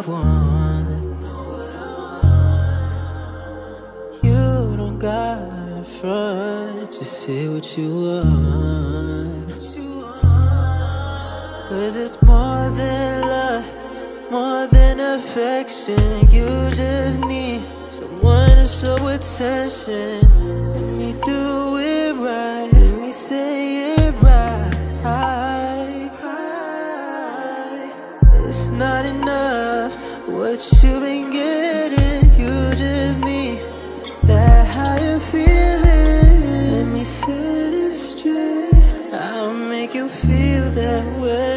I want. You don't gotta front, just say what you want. Cause it's more than love, more than affection. You just need someone to show attention. Let me do it right, let me say it right. It's not enough what you've been getting, you just need that higher feeling. Let me set it straight. I'll make you feel that way.